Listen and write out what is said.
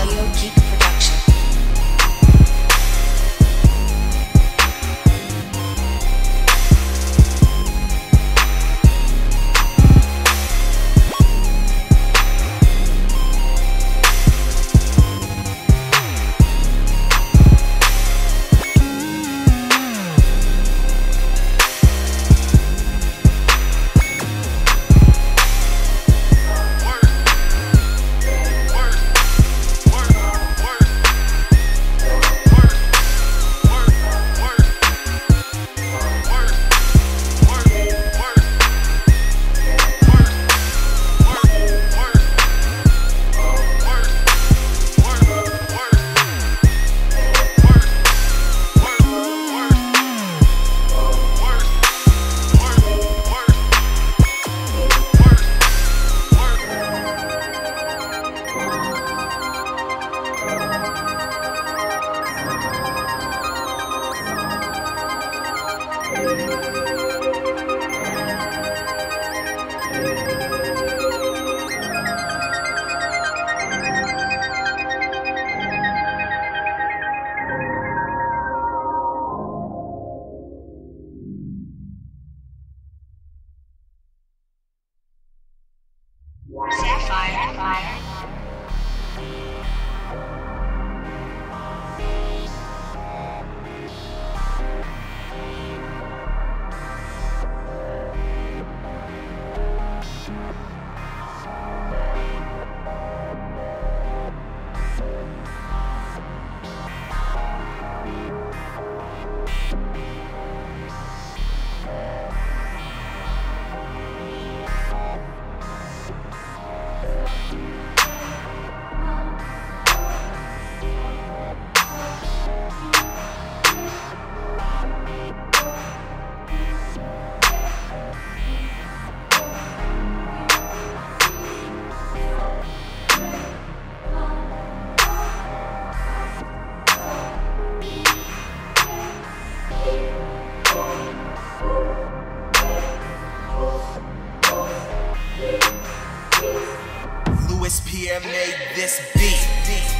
Audio Geek Louis Pierre made this beat.